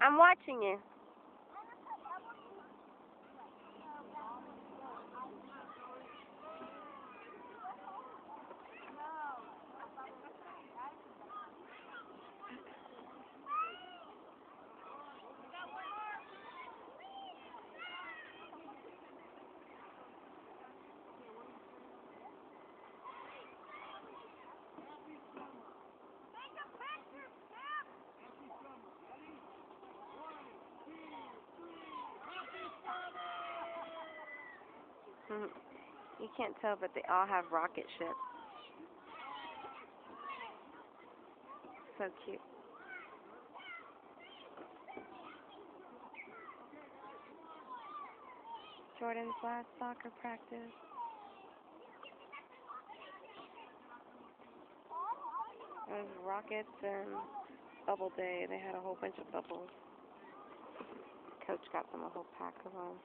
I'm watching you. Mhm. You can't tell, but they all have rocket ships. So cute. Jordan's last soccer practice. It was rockets and bubble day. They had a whole bunch of bubbles. Coach got them a whole pack of them.